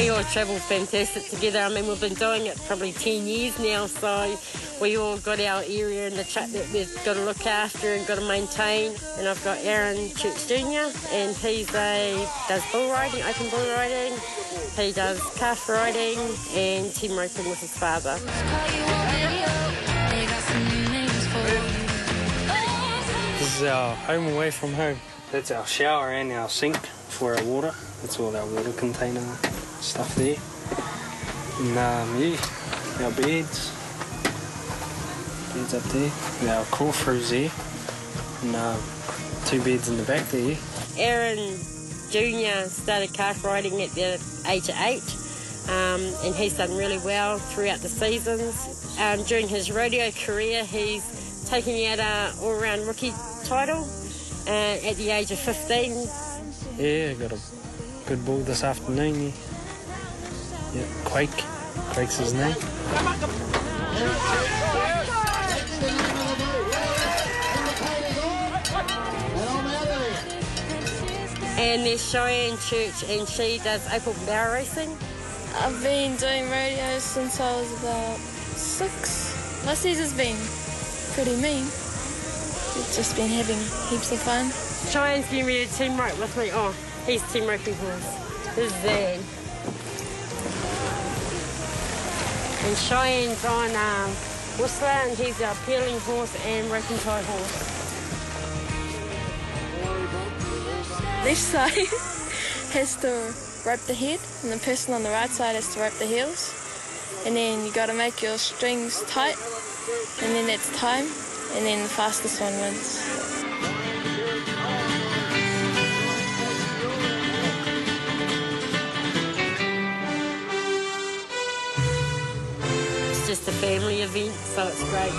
We all travel fantastic together. I mean, we've been doing it probably 10 years now, so we all got our area in the truck that we've got to look after and got to maintain. And I've got Aaron Church Jr., and he's a does bull riding, open bull riding. He does calf riding and team roping with his father. This is our home away from home. That's our shower and our sink for our water. That's all our water container stuff there. And um, yeah, our beds. Beds up there. And our core throws there. And two beds in the back there. Aaron Jr. started calf riding at the age of eight, um, and he's done really well throughout the seasons. Um, during his rodeo career, he's taken out a all-round rookie title uh, at the age of 15. Yeah, got a good bull this afternoon. Yeah, yeah Quake. Quake's his name. And there's Cheyenne Church, and she does open barrel racing. I've been doing rodeo since I was about six. My season's been pretty mean. We've just been having heaps of fun. Cheyenne's getting ready to team rope with me. Oh, he's team roping horse. This is Zan. And Cheyenne's on um, Whistler, and he's our heeling horse and roping tie horse. This side has to rope the head, and the person on the right side has to rope the heels. And then you got to make your strings tight, and then it's time, and then the fastest one wins. Just a family event, so it's great.